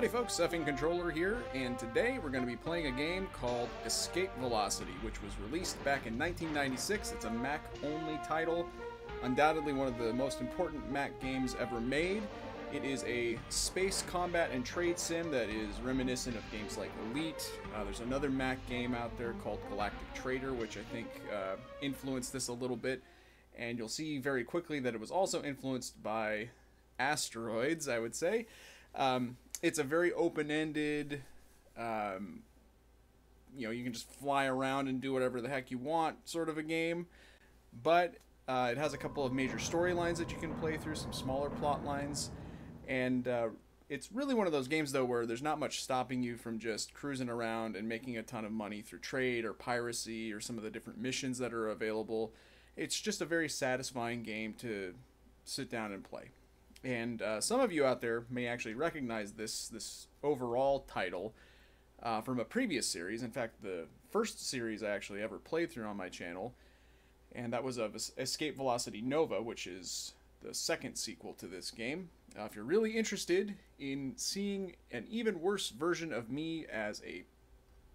Howdy folks, Effing Controller here, and today we're going to be playing a game called Escape Velocity, which was released back in 1996. It's a Mac-only title, undoubtedly one of the most important Mac games ever made. It is a space combat and trade sim that is reminiscent of games like Elite. Uh, there's another Mac game out there called Galactic Trader, which I think uh, influenced this a little bit, and you'll see very quickly that it was also influenced by asteroids, I would say. Um, it's a very open-ended um, you know you can just fly around and do whatever the heck you want sort of a game. But uh, it has a couple of major storylines that you can play through some smaller plot lines. And uh, it's really one of those games though where there's not much stopping you from just cruising around and making a ton of money through trade or piracy or some of the different missions that are available. It's just a very satisfying game to sit down and play and uh, some of you out there may actually recognize this this overall title uh, from a previous series. In fact, the first series I actually ever played through on my channel, and that was of Escape Velocity Nova, which is the second sequel to this game. Uh, if you're really interested in seeing an even worse version of me as a,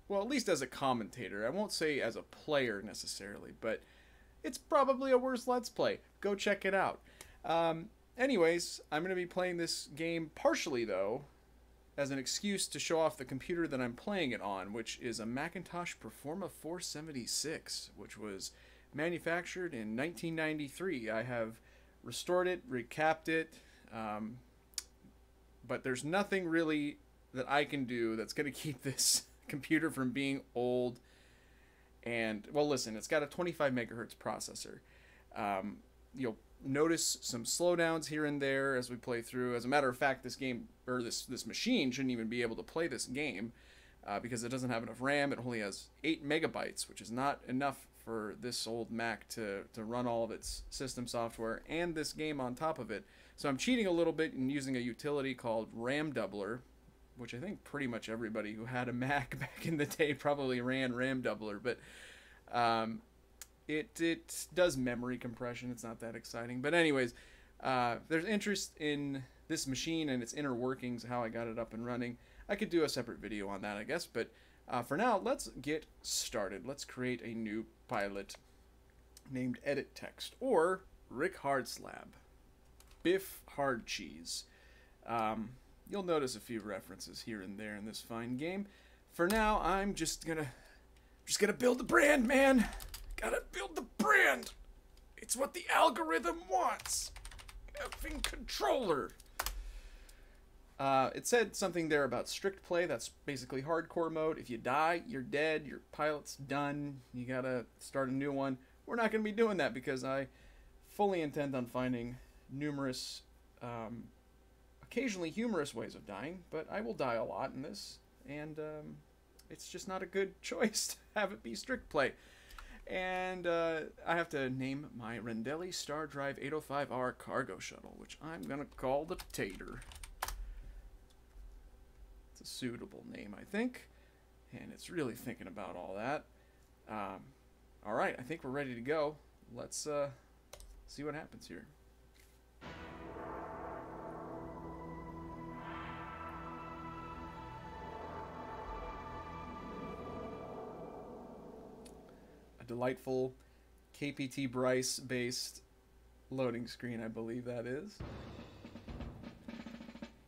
well, at least as a commentator, I won't say as a player necessarily, but it's probably a worse Let's Play. Go check it out. Um, Anyways, I'm going to be playing this game partially, though, as an excuse to show off the computer that I'm playing it on, which is a Macintosh Performa 476, which was manufactured in 1993. I have restored it, recapped it, um, but there's nothing really that I can do that's going to keep this computer from being old. And, well, listen, it's got a 25 megahertz processor. Um, you'll notice some slowdowns here and there as we play through. As a matter of fact, this game or this this machine shouldn't even be able to play this game uh, because it doesn't have enough RAM. It only has eight megabytes, which is not enough for this old Mac to to run all of its system software and this game on top of it. So I'm cheating a little bit and using a utility called RAM Doubler, which I think pretty much everybody who had a Mac back in the day probably ran RAM Doubler, but. Um, it it does memory compression. It's not that exciting, but anyways, uh, there's interest in this machine and its inner workings, how I got it up and running. I could do a separate video on that, I guess, but uh, for now, let's get started. Let's create a new pilot named Edit Text or Rick Hardslab, Biff Hard Cheese. Um, you'll notice a few references here and there in this fine game. For now, I'm just gonna just gonna build the brand, man. Gotta build the brand. It's what the algorithm wants. Effing controller. Uh, it said something there about strict play. That's basically hardcore mode. If you die, you're dead. Your pilot's done. You gotta start a new one. We're not gonna be doing that because I fully intend on finding numerous, um, occasionally humorous ways of dying. But I will die a lot in this, and um, it's just not a good choice to have it be strict play. And uh, I have to name my Rendelli Star Drive 805R cargo shuttle, which I'm going to call the Tater. It's a suitable name, I think. And it's really thinking about all that. Um, all right, I think we're ready to go. Let's uh, see what happens here. Delightful KPT Bryce based loading screen, I believe that is.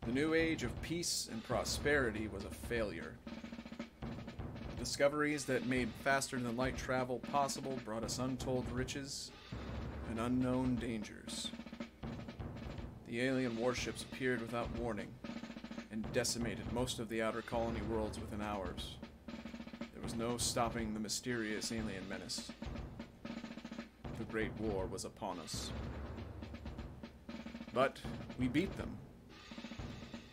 The new age of peace and prosperity was a failure. Discoveries that made faster than light travel possible brought us untold riches and unknown dangers. The alien warships appeared without warning and decimated most of the outer colony worlds within hours was no stopping the mysterious alien menace. The Great War was upon us. But we beat them.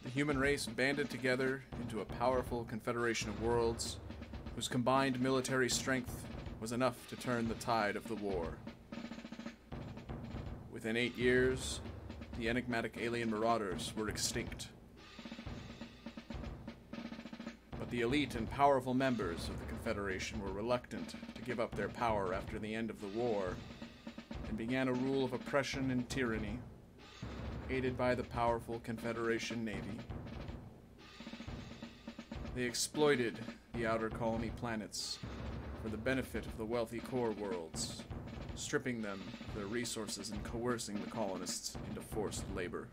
The human race banded together into a powerful confederation of worlds whose combined military strength was enough to turn the tide of the war. Within eight years, the enigmatic alien marauders were extinct. The elite and powerful members of the Confederation were reluctant to give up their power after the end of the war, and began a rule of oppression and tyranny, aided by the powerful Confederation Navy. They exploited the outer colony planets for the benefit of the wealthy core worlds, stripping them of their resources and coercing the colonists into forced labor.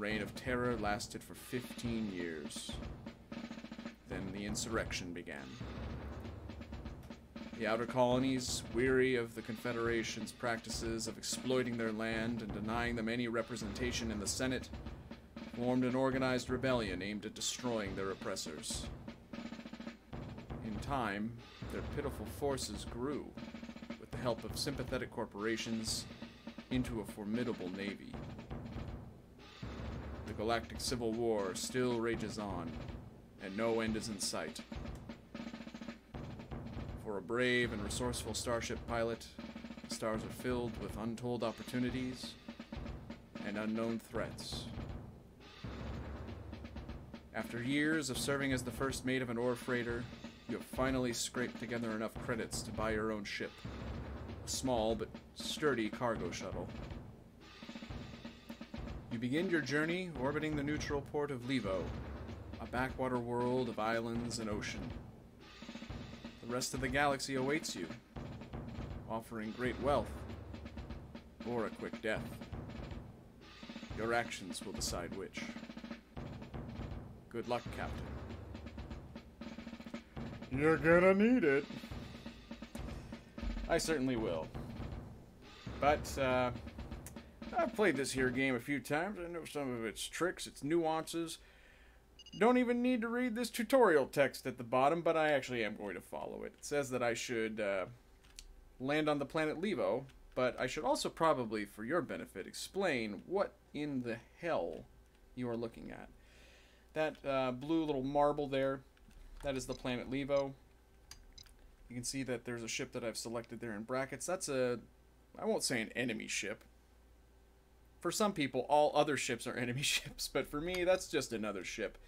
Reign of terror lasted for 15 years. Then the insurrection began. The outer colonies, weary of the Confederation's practices of exploiting their land and denying them any representation in the Senate, formed an organized rebellion aimed at destroying their oppressors. In time, their pitiful forces grew, with the help of sympathetic corporations, into a formidable navy. Galactic Civil War still rages on, and no end is in sight. For a brave and resourceful starship pilot, the stars are filled with untold opportunities and unknown threats. After years of serving as the first mate of an ore freighter, you have finally scraped together enough credits to buy your own ship. A small but sturdy cargo shuttle. You begin your journey orbiting the neutral port of Levo, a backwater world of islands and ocean. The rest of the galaxy awaits you, offering great wealth or a quick death. Your actions will decide which. Good luck, Captain. You're gonna need it. I certainly will. But, uh, I've played this here game a few times. I know some of its tricks, its nuances. Don't even need to read this tutorial text at the bottom, but I actually am going to follow it. It says that I should uh, land on the planet Levo, but I should also probably, for your benefit, explain what in the hell you are looking at. That uh, blue little marble there, that is the planet Levo. You can see that there's a ship that I've selected there in brackets. That's a, I won't say an enemy ship. For some people, all other ships are enemy ships, but for me, that's just another ship.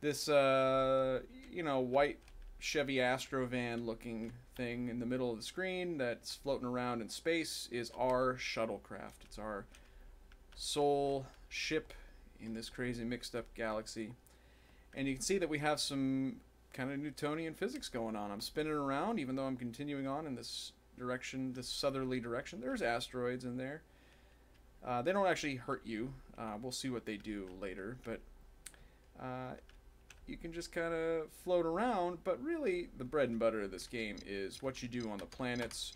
This, uh, you know, white Chevy Astrovan looking thing in the middle of the screen that's floating around in space is our shuttlecraft. It's our sole ship in this crazy mixed up galaxy. And you can see that we have some kind of Newtonian physics going on. I'm spinning around even though I'm continuing on in this direction, this southerly direction. There's asteroids in there. Uh, they don't actually hurt you. Uh, we'll see what they do later, but uh, you can just kind of float around. But really, the bread and butter of this game is what you do on the planets.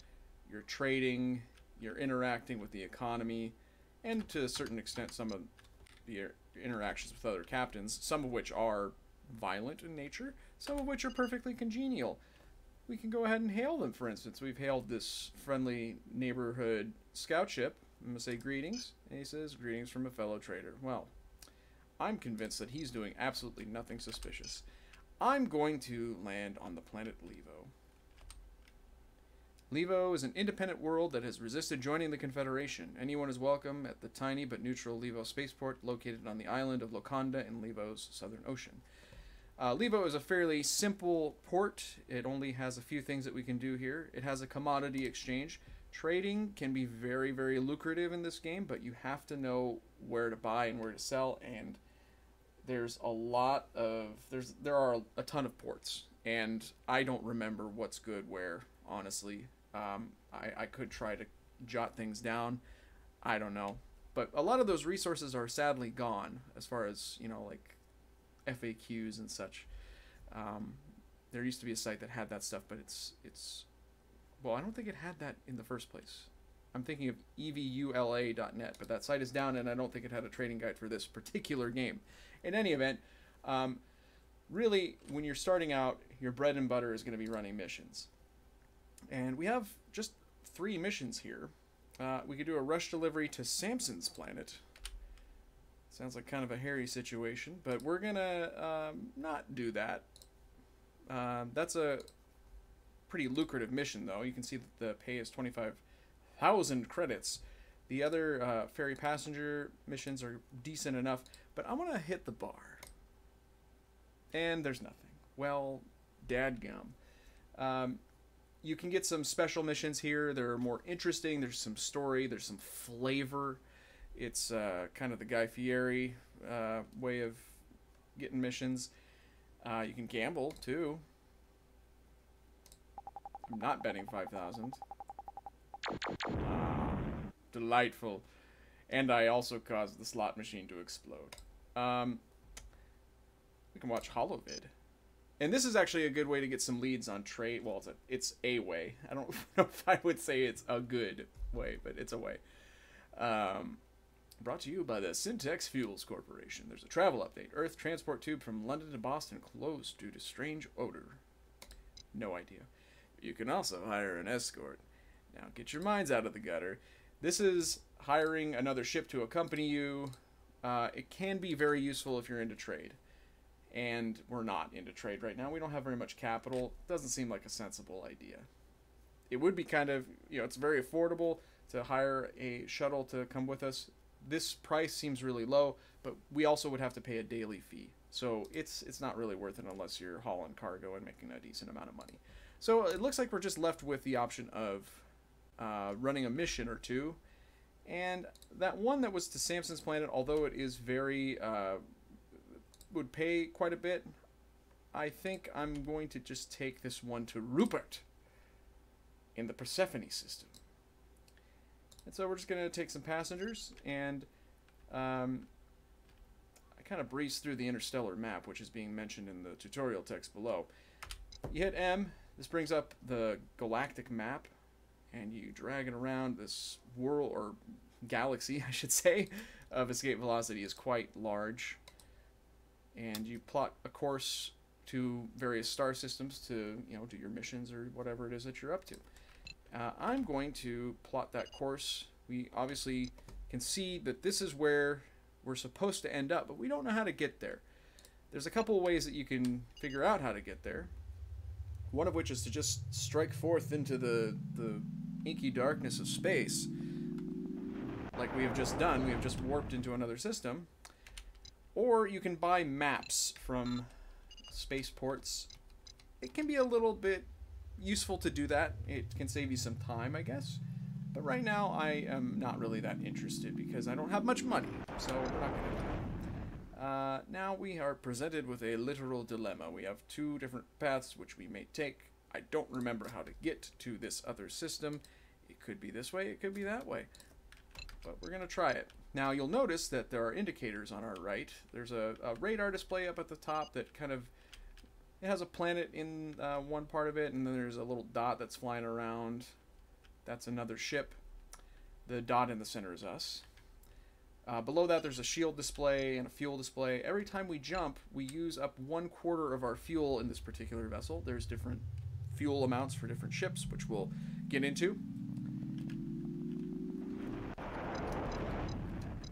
You're trading, you're interacting with the economy, and to a certain extent, some of the interactions with other captains, some of which are violent in nature, some of which are perfectly congenial. We can go ahead and hail them, for instance. We've hailed this friendly neighborhood scout ship. I'm going to say greetings. And he says, greetings from a fellow trader. Well, I'm convinced that he's doing absolutely nothing suspicious. I'm going to land on the planet Levo. Levo is an independent world that has resisted joining the Confederation. Anyone is welcome at the tiny but neutral Levo spaceport located on the island of Loconda in Levo's southern ocean. Uh, Levo is a fairly simple port. It only has a few things that we can do here. It has a commodity exchange. Trading can be very, very lucrative in this game, but you have to know where to buy and where to sell. And there's a lot of there's there are a ton of ports, and I don't remember what's good where. Honestly, um, I, I could try to jot things down. I don't know, but a lot of those resources are sadly gone as far as you know, like FAQs and such. Um, there used to be a site that had that stuff, but it's it's well, I don't think it had that in the first place. I'm thinking of evula.net, but that site is down, and I don't think it had a trading guide for this particular game. In any event, um, really, when you're starting out, your bread and butter is going to be running missions. And we have just three missions here. Uh, we could do a rush delivery to Samson's planet. Sounds like kind of a hairy situation, but we're gonna um, not do that. Um, that's a pretty lucrative mission, though. You can see that the pay is 25,000 credits. The other uh, ferry passenger missions are decent enough, but I'm gonna hit the bar. And there's nothing. Well, dadgum. Um, you can get some special missions here. They're more interesting. There's some story. There's some flavor. It's uh, kind of the Guy Fieri uh, way of getting missions. Uh, you can gamble too. I'm not betting 5,000. delightful. And I also caused the slot machine to explode. Um, we can watch HoloVid. And this is actually a good way to get some leads on trade. Well, it's a, it's a way. I don't know if I would say it's a good way, but it's a way. Um, brought to you by the Syntex Fuels Corporation. There's a travel update. Earth transport tube from London to Boston closed due to strange odor. No idea. You can also hire an escort. Now get your minds out of the gutter. This is hiring another ship to accompany you. Uh, it can be very useful if you're into trade. And we're not into trade right now. We don't have very much capital. Doesn't seem like a sensible idea. It would be kind of, you know, it's very affordable to hire a shuttle to come with us. This price seems really low, but we also would have to pay a daily fee. So it's it's not really worth it unless you're hauling cargo and making a decent amount of money. So it looks like we're just left with the option of uh, running a mission or two. And that one that was to Samson's Planet, although it is very, uh, would pay quite a bit, I think I'm going to just take this one to Rupert in the Persephone system. And so we're just going to take some passengers, and um, I kind of breeze through the interstellar map, which is being mentioned in the tutorial text below. You hit M, this brings up the galactic map, and you drag it around. This world, or galaxy, I should say, of escape velocity is quite large. And you plot a course to various star systems to, you know, do your missions or whatever it is that you're up to. Uh, I'm going to plot that course. We obviously can see that this is where we're supposed to end up, but we don't know how to get there. There's a couple of ways that you can figure out how to get there. One of which is to just strike forth into the, the inky darkness of space, like we have just done. We have just warped into another system. Or you can buy maps from spaceports. It can be a little bit useful to do that. It can save you some time, I guess. But right now, I am not really that interested because I don't have much money, so we're not going to do it. Uh, now we are presented with a literal dilemma. We have two different paths which we may take. I don't remember how to get to this other system. It could be this way, it could be that way. But we're going to try it. Now you'll notice that there are indicators on our right. There's a, a radar display up at the top that kind of it has a planet in uh, one part of it, and then there's a little dot that's flying around. That's another ship. The dot in the center is us. Uh, below that, there's a shield display and a fuel display. Every time we jump, we use up one quarter of our fuel in this particular vessel. There's different fuel amounts for different ships, which we'll get into.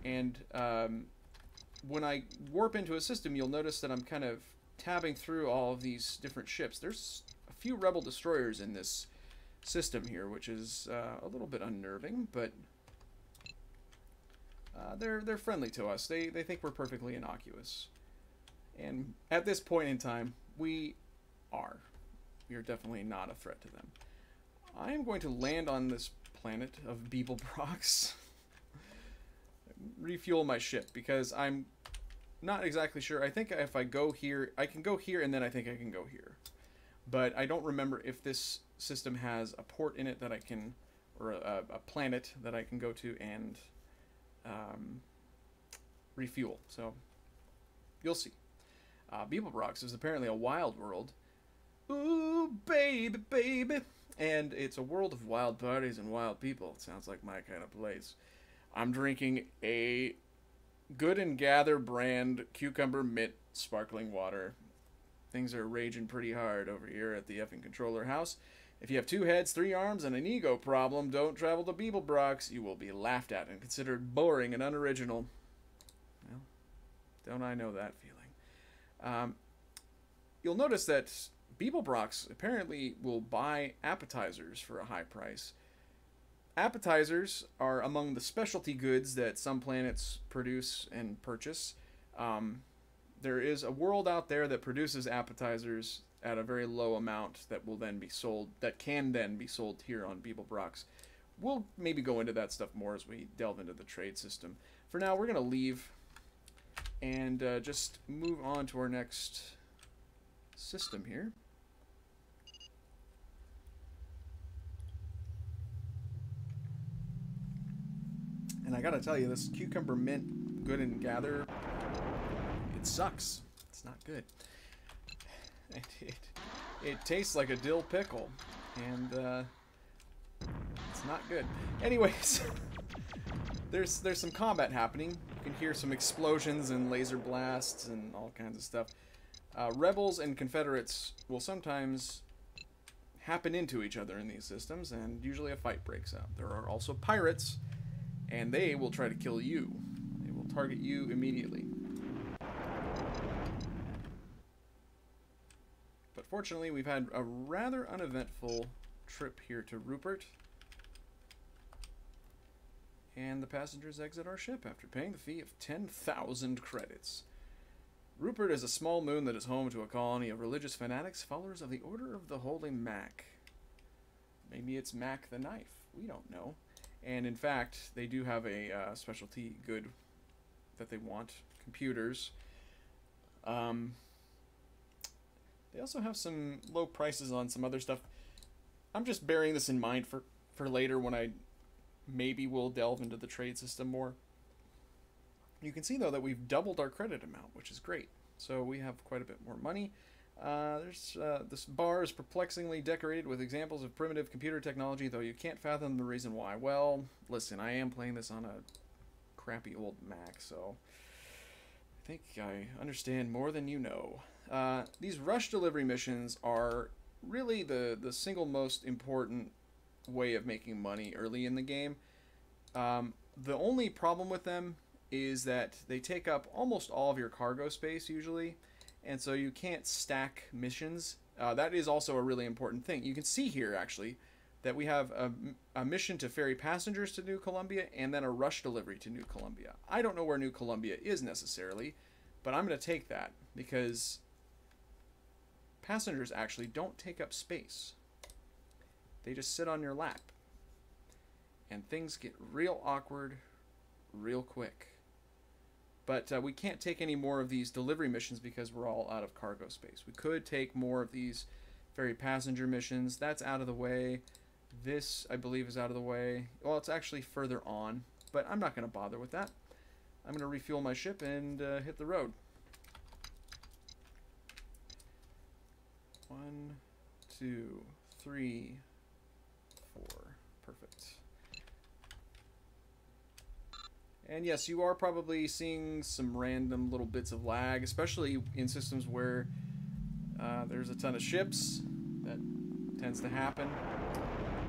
And um, when I warp into a system, you'll notice that I'm kind of tabbing through all of these different ships. There's a few Rebel destroyers in this system here, which is uh, a little bit unnerving, but uh, they're they're friendly to us. They they think we're perfectly innocuous, and at this point in time, we are. We are definitely not a threat to them. I am going to land on this planet of Beeblebrox. refuel my ship because I'm not exactly sure. I think if I go here, I can go here and then I think I can go here. But I don't remember if this system has a port in it that I can, or a, a planet that I can go to and um, refuel. So you'll see. Uh, Beeblebrox is apparently a wild world. Ooh, baby, baby. And it's a world of wild parties and wild people. It sounds like my kind of place. I'm drinking a Good and Gather brand cucumber mint sparkling water. Things are raging pretty hard over here at the effing controller house. If you have two heads, three arms, and an ego problem, don't travel to Beeblebrox. You will be laughed at and considered boring and unoriginal. Well, don't I know that feeling. Um, you'll notice that Beeblebrox apparently will buy appetizers for a high price. Appetizers are among the specialty goods that some planets produce and purchase. Um, there is a world out there that produces appetizers at a very low amount that will then be sold, that can then be sold here on Beeblebrox. We'll maybe go into that stuff more as we delve into the trade system. For now, we're going to leave and uh, just move on to our next system here. And I gotta tell you, this cucumber mint good and gather, it sucks. It's not good. It, it, it tastes like a dill pickle, and uh, it's not good. Anyways, there's there's some combat happening. You can hear some explosions and laser blasts and all kinds of stuff. Uh, rebels and Confederates will sometimes happen into each other in these systems, and usually a fight breaks out. There are also pirates, and they will try to kill you. They will target you immediately. Fortunately, we've had a rather uneventful trip here to Rupert. And the passengers exit our ship after paying the fee of 10,000 credits. Rupert is a small moon that is home to a colony of religious fanatics, followers of the Order of the Holy Mac. Maybe it's Mac the Knife. We don't know. And in fact, they do have a uh, specialty good that they want computers. Um, they also have some low prices on some other stuff. I'm just bearing this in mind for, for later when I maybe will delve into the trade system more. You can see though that we've doubled our credit amount, which is great. So we have quite a bit more money. Uh, there's uh, this bar is perplexingly decorated with examples of primitive computer technology, though you can't fathom the reason why. Well, listen, I am playing this on a crappy old Mac, so I think I understand more than you know. Uh, these rush delivery missions are really the the single most important way of making money early in the game. Um, the only problem with them is that they take up almost all of your cargo space usually, and so you can't stack missions. Uh, that is also a really important thing. You can see here actually that we have a, a, mission to ferry passengers to New Columbia and then a rush delivery to New Columbia. I don't know where New Columbia is necessarily, but I'm going to take that because passengers actually don't take up space. They just sit on your lap. And things get real awkward real quick. But uh, we can't take any more of these delivery missions because we're all out of cargo space. We could take more of these ferry passenger missions. That's out of the way. This, I believe, is out of the way. Well, it's actually further on, but I'm not going to bother with that. I'm going to refuel my ship and uh, hit the road. One, two, three, four. Perfect. And yes, you are probably seeing some random little bits of lag, especially in systems where uh, there's a ton of ships. That tends to happen.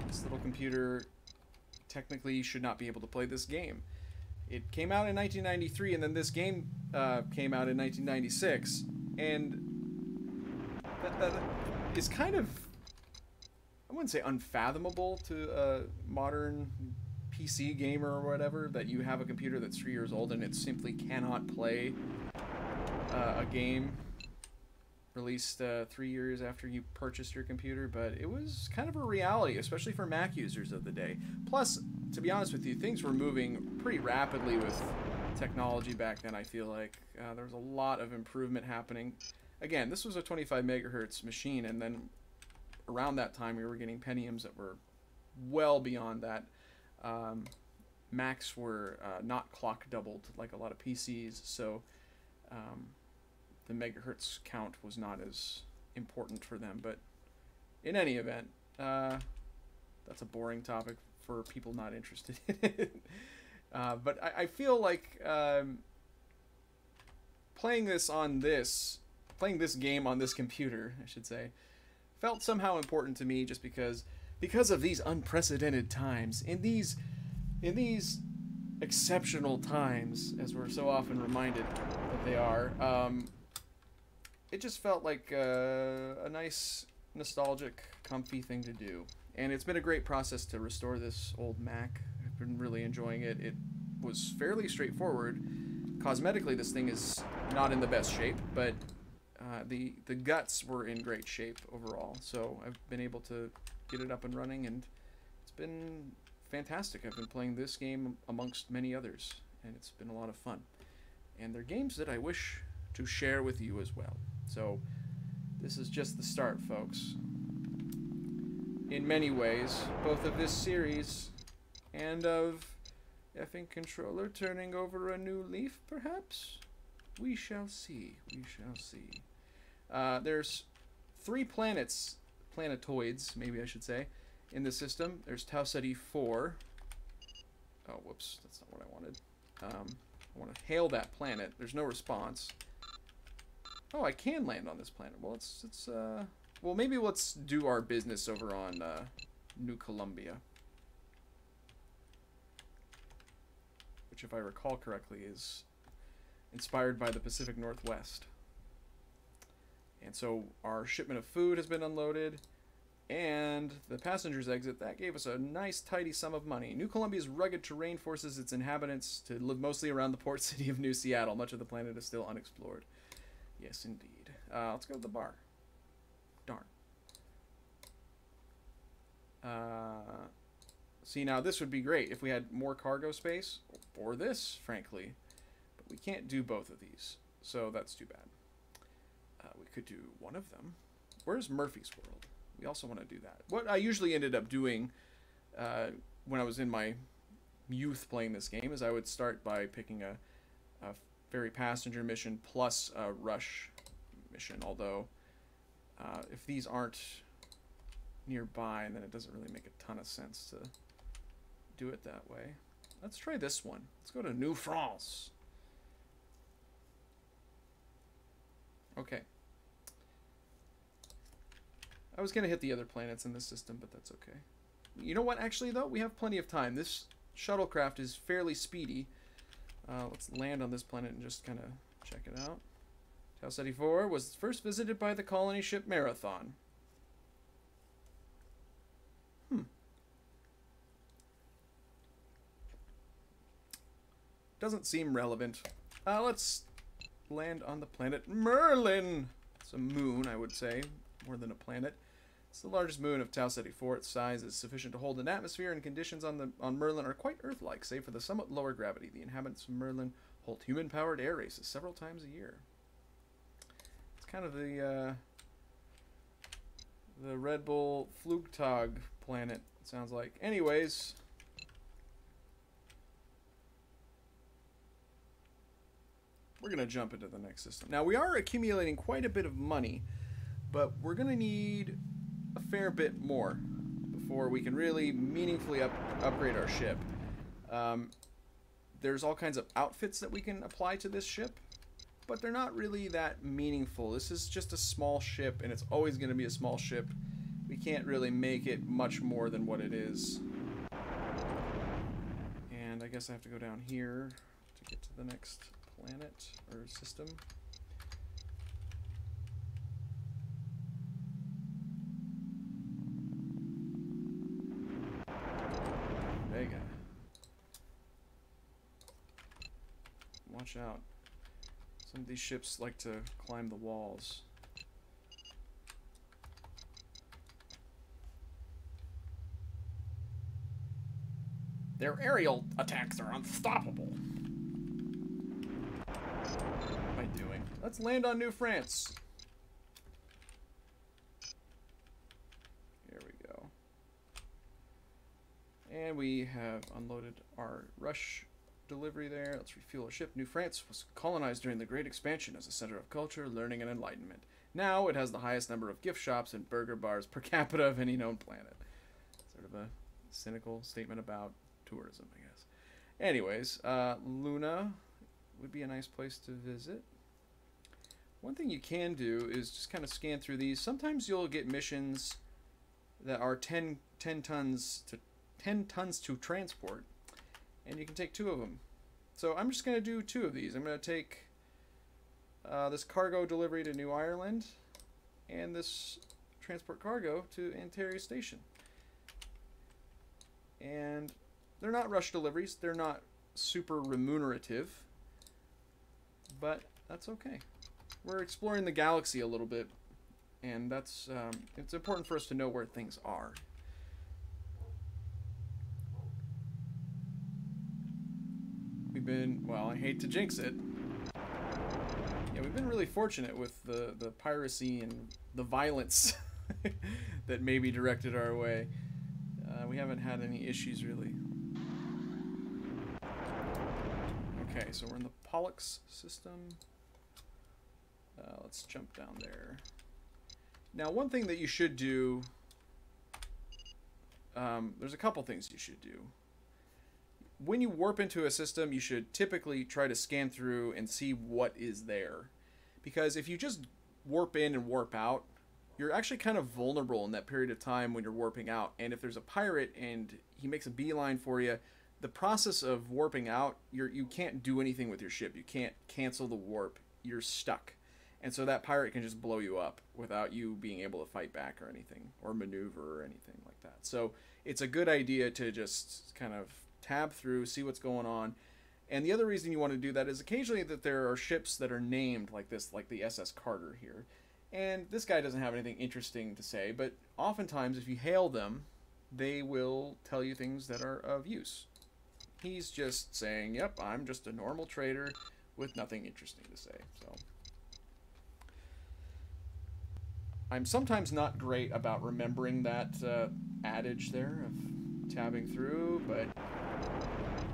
This little computer technically should not be able to play this game. It came out in 1993, and then this game uh, came out in 1996, and that, that is kind of I wouldn't say unfathomable to a modern PC gamer or whatever that you have a computer that's three years old and it simply cannot play uh, a game released uh, three years after you purchased your computer, but it was kind of a reality, especially for Mac users of the day. Plus, to be honest with you, things were moving pretty rapidly with technology back then. I feel like uh, there was a lot of improvement happening. Again, this was a 25 megahertz machine, and then around that time we were getting Pentiums that were well beyond that. Um, Macs were uh, not clock doubled like a lot of PCs, so um, the megahertz count was not as important for them. But in any event, uh, that's a boring topic for people not interested in it. Uh, but I, I, feel like um, playing this on this, playing this game on this computer, I should say, felt somehow important to me just because because of these unprecedented times. In these in these exceptional times as we're so often reminded that they are um, it just felt like uh, a nice nostalgic comfy thing to do. And it's been a great process to restore this old mac. I've been really enjoying it. It was fairly straightforward. Cosmetically this thing is not in the best shape but uh, the the guts were in great shape overall. So I've been able to get it up and running, and it's been fantastic. I've been playing this game amongst many others, and it's been a lot of fun. and they're games that I wish to share with you as well. So, this is just the start, folks. In many ways, both of this series and of effing controller turning over a new leaf, perhaps? We shall see. We shall see. Uh, there's three planets, planetoids, maybe I should say, in the system. There's Tau Ceti 4. Oh, whoops, that's not what I wanted. Um, I want to hail that planet. There's no response. Oh, I can land on this planet. Well, let's, let's, uh... Well, maybe let's do our business over on, uh, New Columbia. Which, if I recall correctly, is inspired by the Pacific Northwest. And so our shipment of food has been unloaded, and the passengers exit. That gave us a nice, tidy sum of money. New Columbia's rugged terrain forces its inhabitants to live mostly around the port city of New Seattle. Much of the planet is still unexplored. Yes, indeed. Uh, let's go to the bar. Darn. Uh, see, now this would be great if we had more cargo space, or this, frankly. But we can't do both of these, so that's too bad. Could do one of them. Where's Murphy's World? We also want to do that. What I usually ended up doing uh, when I was in my youth playing this game is I would start by picking a, a ferry passenger mission plus a rush mission. Although, uh, if these aren't nearby, then it doesn't really make a ton of sense to do it that way. Let's try this one. Let's go to New France. Okay. I was going to hit the other planets in this system, but that's okay. You know what, actually, though? We have plenty of time. This shuttlecraft is fairly speedy. Uh, let's land on this planet and just kind of check it out. Tau Ceti 4 was first visited by the colony ship Marathon. Hmm. Doesn't seem relevant. Uh, let's land on the planet Merlin. It's a moon, I would say, more than a planet. It's the largest moon of Tau Ceti 4. Its size is sufficient to hold an atmosphere, and conditions on the on Merlin are quite Earth-like, save for the somewhat lower gravity. The inhabitants of Merlin hold human-powered air races several times a year. It's kind of the uh, the Red Bull Flugtag planet. It sounds like. Anyways. We're going to jump into the next system. Now, we are accumulating quite a bit of money, but we're going to need a fair bit more before we can really meaningfully up, upgrade our ship. Um, there's all kinds of outfits that we can apply to this ship, but they're not really that meaningful. This is just a small ship, and it's always going to be a small ship. We can't really make it much more than what it is. And I guess I have to go down here to get to the next planet or system. Watch out. Some of these ships like to climb the walls. Their aerial attacks are unstoppable. What am I doing? Let's land on New France. Here we go. And we have unloaded our rush delivery there. Let's refuel our ship. New France was colonized during the Great Expansion as a center of culture, learning, and enlightenment. Now it has the highest number of gift shops and burger bars per capita of any known planet. Sort of a cynical statement about tourism, I guess. Anyways, uh, Luna would be a nice place to visit. One thing you can do is just kind of scan through these. Sometimes you'll get missions that are 10, 10 tons to 10 tons to transport, and you can take two of them. So I'm just going to do two of these. I'm going to take uh, this cargo delivery to New Ireland and this transport cargo to Antares Station. And they're not rush deliveries. They're not super remunerative. But that's okay. We're exploring the galaxy a little bit. And that's, um, it's important for us to know where things are. Been, well, I hate to jinx it, Yeah, we've been really fortunate with the, the piracy and the violence that may be directed our way. Uh, we haven't had any issues really. Okay, so we're in the Pollux system. Uh, let's jump down there. Now, one thing that you should do, um, there's a couple things you should do. When you warp into a system, you should typically try to scan through and see what is there. Because if you just warp in and warp out, you're actually kind of vulnerable in that period of time when you're warping out. And if there's a pirate and he makes a beeline for you, the process of warping out, you're you can't do anything with your ship. You can't cancel the warp. You're stuck. And so that pirate can just blow you up without you being able to fight back or anything or maneuver or anything like that. So it's a good idea to just kind of tab through, see what's going on. And the other reason you want to do that is occasionally that there are ships that are named like this, like the SS Carter here. And this guy doesn't have anything interesting to say, but oftentimes if you hail them, they will tell you things that are of use. He's just saying, yep, I'm just a normal trader with nothing interesting to say. So I'm sometimes not great about remembering that uh, adage there of tabbing through, but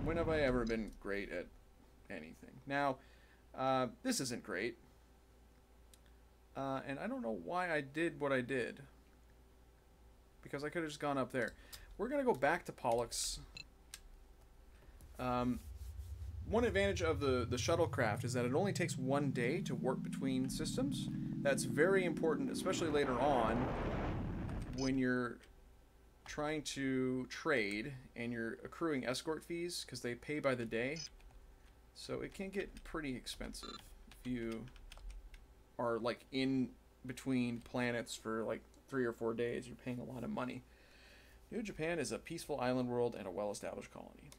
when have I ever been great at anything? Now, uh, this isn't great. Uh, and I don't know why I did what I did. Because I could have just gone up there. We're going to go back to Pollux. Um, one advantage of the, the shuttlecraft is that it only takes one day to warp between systems. That's very important, especially later on when you're trying to trade and you're accruing escort fees because they pay by the day. So it can get pretty expensive if you are like in between planets for like three or four days. You're paying a lot of money. New Japan is a peaceful island world and a well-established colony.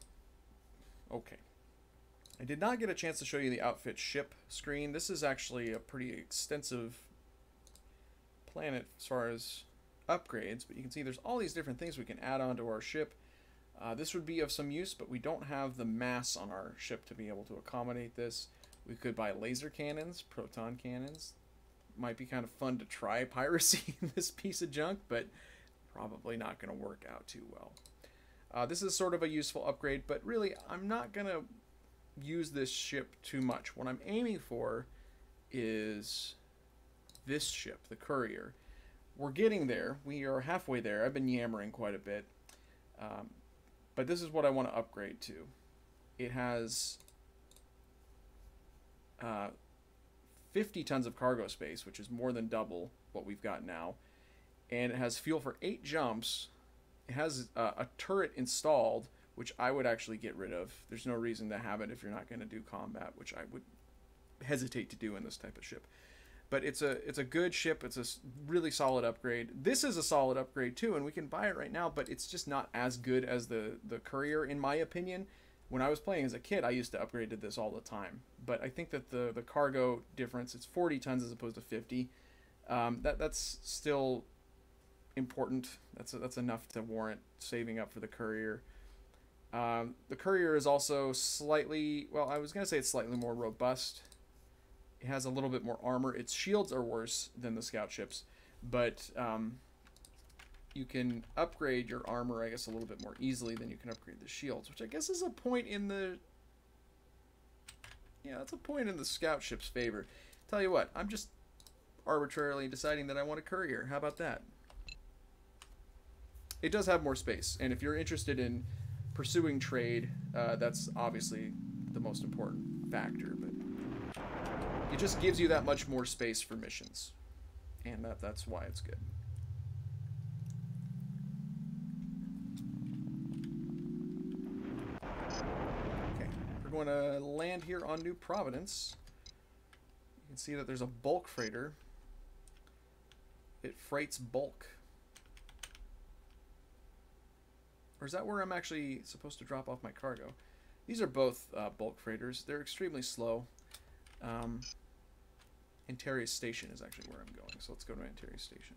Okay. I did not get a chance to show you the outfit ship screen. This is actually a pretty extensive planet as far as upgrades, but you can see there's all these different things we can add on to our ship. Uh, this would be of some use, but we don't have the mass on our ship to be able to accommodate this. We could buy laser cannons, proton cannons. Might be kind of fun to try piracy in this piece of junk, but probably not going to work out too well. Uh, this is sort of a useful upgrade, but really I'm not going to use this ship too much. What I'm aiming for is this ship, the Courier. We're getting there. We are halfway there. I've been yammering quite a bit. Um, but this is what I want to upgrade to. It has uh, 50 tons of cargo space, which is more than double what we've got now. And it has fuel for eight jumps. It has uh, a turret installed, which I would actually get rid of. There's no reason to have it if you're not going to do combat, which I would hesitate to do in this type of ship. But it's a it's a good ship. It's a really solid upgrade. This is a solid upgrade too, and we can buy it right now. But it's just not as good as the the Courier, in my opinion. When I was playing as a kid, I used to upgrade to this all the time. But I think that the the cargo difference, it's 40 tons as opposed to 50. Um, that that's still important. That's that's enough to warrant saving up for the Courier. Um, the Courier is also slightly, well, I was going to say it's slightly more robust. It has a little bit more armor. Its shields are worse than the scout ships, but um, you can upgrade your armor, I guess, a little bit more easily than you can upgrade the shields, which I guess is a point in the. Yeah, that's a point in the scout ship's favor. Tell you what, I'm just arbitrarily deciding that I want a courier. How about that? It does have more space, and if you're interested in pursuing trade, uh, that's obviously the most important factor. It just gives you that much more space for missions, and that that's why it's good. Okay, we're going to land here on New Providence. You can see that there's a bulk freighter. It freights bulk. Or is that where I'm actually supposed to drop off my cargo? These are both uh, bulk freighters. They're extremely slow. Um, Antares Station is actually where I'm going, so let's go to Antares Station.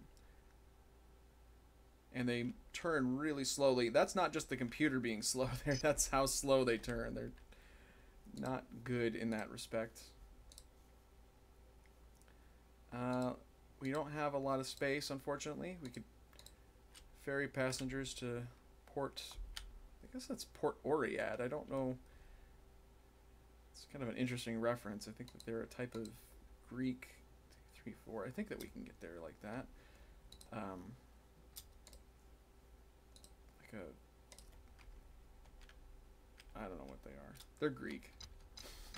And they turn really slowly. That's not just the computer being slow there, that's how slow they turn. They're not good in that respect. Uh, we don't have a lot of space, unfortunately. We could ferry passengers to Port. I guess that's Port Oriad. I don't know. It's kind of an interesting reference. I think that they're a type of Greek. Three, four. I think that we can get there like that. Um, like a. I don't know what they are. They're Greek.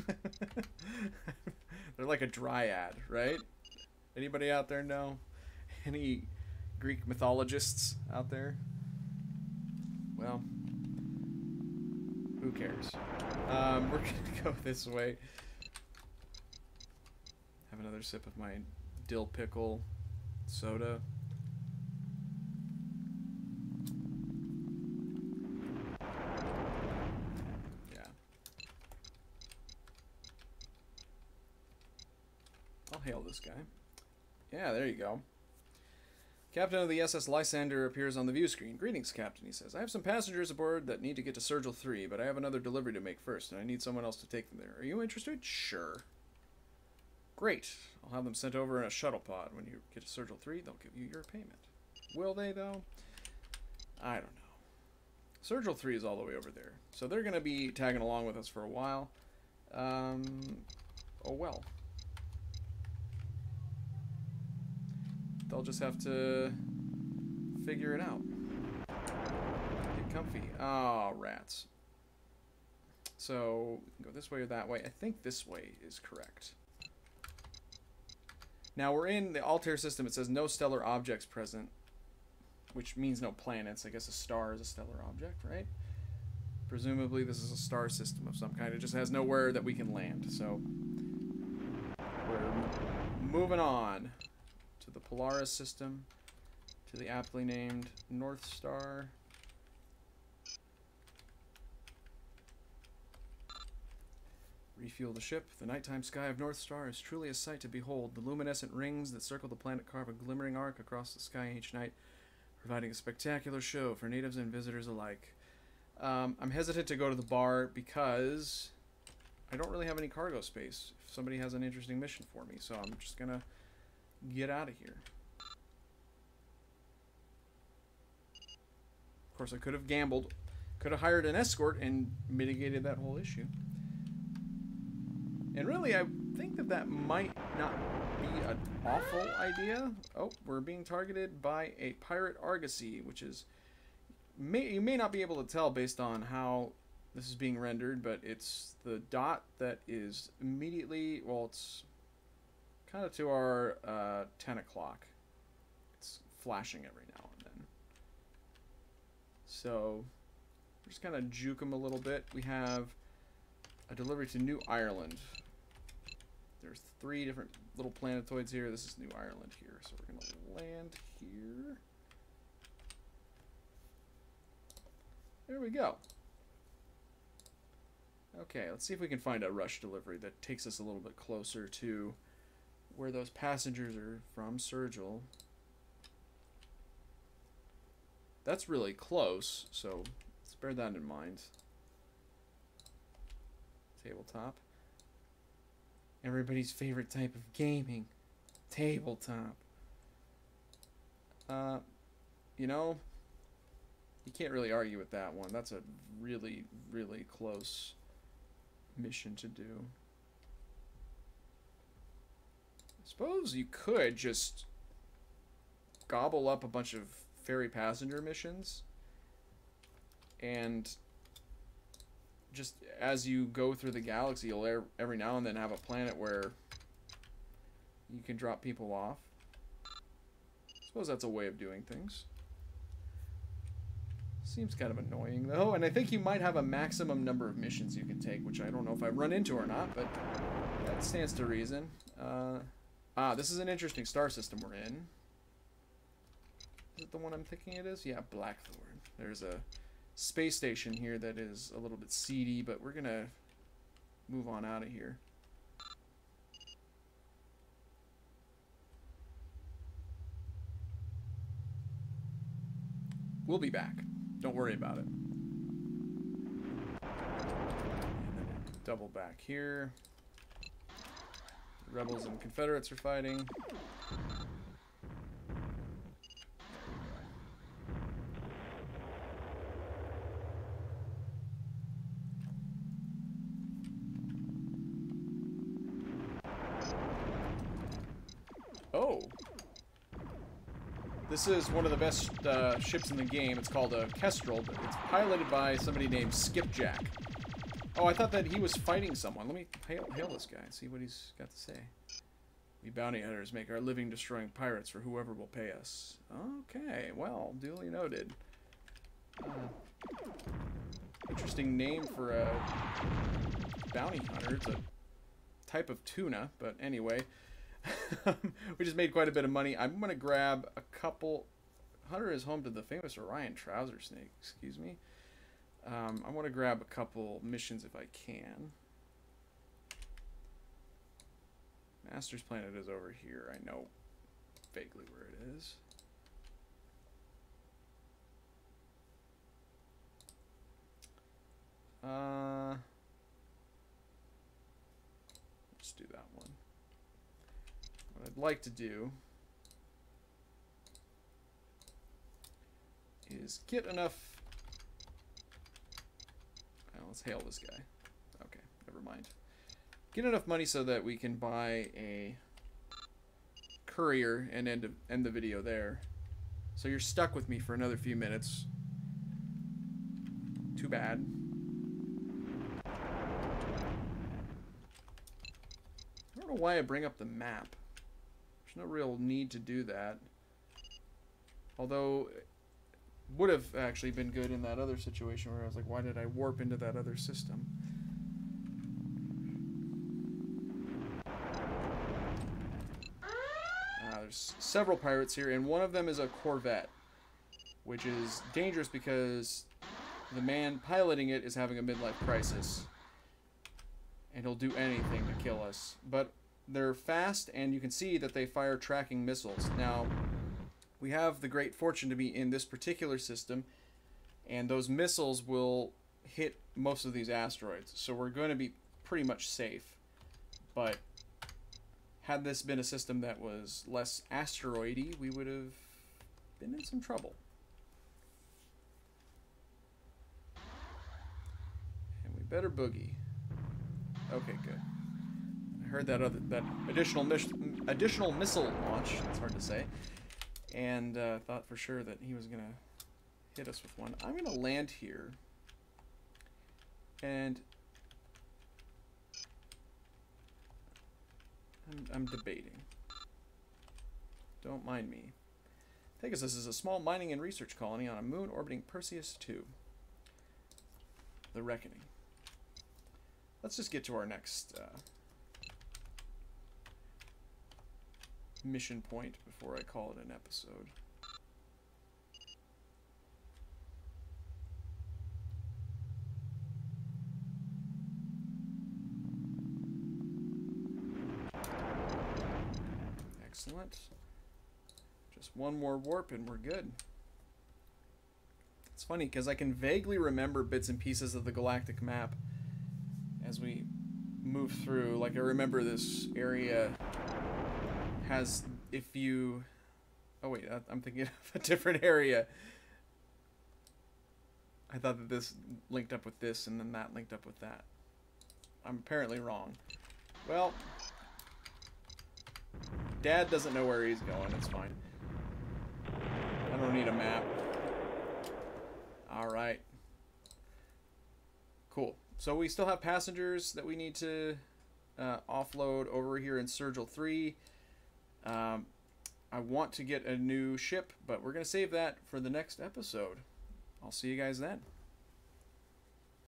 They're like a dryad, right? Anybody out there know? Any Greek mythologists out there? Well, who cares? Um, we're gonna go this way. Have another sip of my dill pickle soda. Yeah. I'll hail this guy. Yeah, there you go. Captain of the SS Lysander appears on the view screen. Greetings, Captain, he says. I have some passengers aboard that need to get to Sergil 3, but I have another delivery to make first, and I need someone else to take them there. Are you interested? Sure. Great. I'll have them sent over in a shuttle pod. When you get to Sergil 3, they'll give you your payment. Will they, though? I don't know. Sergil 3 is all the way over there, so they're going to be tagging along with us for a while. Um, oh well. They'll just have to figure it out. Get comfy. Oh, rats. So, we can go this way or that way. I think this way is correct. Now, we're in the Altair system. It says no stellar objects present, which means no planets. I guess a star is a stellar object, right? Presumably, this is a star system of some kind. It just has nowhere that we can land, so... We're moving on the Polaris system, to the aptly named North Star. Refuel the ship. The nighttime sky of North Star is truly a sight to behold. The luminescent rings that circle the planet carve a glimmering arc across the sky each night, providing a spectacular show for natives and visitors alike. Um, I'm hesitant to go to the bar because I don't really have any cargo space. If somebody has an interesting mission for me, so I'm just gonna get out of here. Of course, I could have gambled, could have hired an escort and mitigated that whole issue. And really, I think that that might not be an awful idea. Oh, we're being targeted by a pirate argosy, which is may you may not be able to tell based on how this is being rendered, but it's the dot that is immediately well, it's kind of to our uh, 10 o'clock. It's flashing every now and then. So, just kind of juke them a little bit. We have a delivery to New Ireland. There's three different little planetoids here. This is New Ireland here. So we're going to land here. There we go. Okay, let's see if we can find a rush delivery that takes us a little bit closer to where those passengers are from, Sergil. That's really close, so let's bear that in mind. Tabletop. Everybody's favorite type of gaming. Tabletop. Uh, you know, you can't really argue with that one. That's a really, really close mission to do. Suppose you could just gobble up a bunch of ferry passenger missions and just as you go through the galaxy, you'll every now and then have a planet where you can drop people off. Suppose that's a way of doing things. Seems kind of annoying though, and I think you might have a maximum number of missions you can take, which I don't know if I've run into or not, but that stands to reason. Uh, ah, this is an interesting star system we're in. Is it the one I'm thinking it is? Yeah, Blackthorn. There's a space station here that is a little bit seedy, but we're gonna move on out of here. We'll be back. Don't worry about it. Double back here. Rebels and Confederates are fighting. Oh. This is one of the best uh, ships in the game. It's called a Kestrel. But it's piloted by somebody named Skipjack. Oh, I thought that he was fighting someone. Let me hail, hail this guy and see what he's got to say. We bounty hunters make our living destroying pirates for whoever will pay us. Okay, well, duly noted. Uh, interesting name for a bounty hunter. It's a type of tuna, but anyway. we just made quite a bit of money. I'm going to grab a couple... Hunter is home to the famous Orion trouser snake, excuse me. Um, I want to grab a couple missions if I can. Master's Planet is over here. I know vaguely where it is. Uh, let's do that one. What I'd like to do is get enough let's hail this guy. Okay, never mind. Get enough money so that we can buy a courier and end, end the video there. So you're stuck with me for another few minutes. Too bad. I don't know why I bring up the map. There's no real need to do that. Although would have actually been good in that other situation where I was like, why did I warp into that other system? Uh, there's several pirates here, and one of them is a Corvette, which is dangerous because the man piloting it is having a midlife crisis. And he'll do anything to kill us. But they're fast, and you can see that they fire tracking missiles. Now, we have the great fortune to be in this particular system, and those missiles will hit most of these asteroids. So we're going to be pretty much safe. But had this been a system that was less asteroidy, we would have been in some trouble. And we better boogie. Okay, good. I heard that other that additional additional missile launch. It's hard to say and uh, thought for sure that he was going to hit us with one. I'm going to land here, and I'm, I'm debating. Don't mind me. Pegasus is a small mining and research colony on a moon orbiting Perseus 2. The Reckoning. Let's just get to our next uh, mission point before I call it an episode. Excellent. Just one more warp and we're good. It's funny because I can vaguely remember bits and pieces of the galactic map as we move through. Like I remember this area has if you oh wait i'm thinking of a different area. I thought that this linked up with this and then that linked up with that. I'm apparently wrong. Well dad doesn't know where he's going it's fine. I don't need a map. All right cool. So we still have passengers that we need to uh, offload over here in Sergel 3 um, I want to get a new ship, but we're going to save that for the next episode. I'll see you guys then.